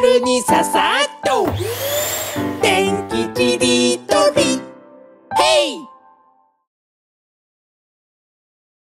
ルにささっと。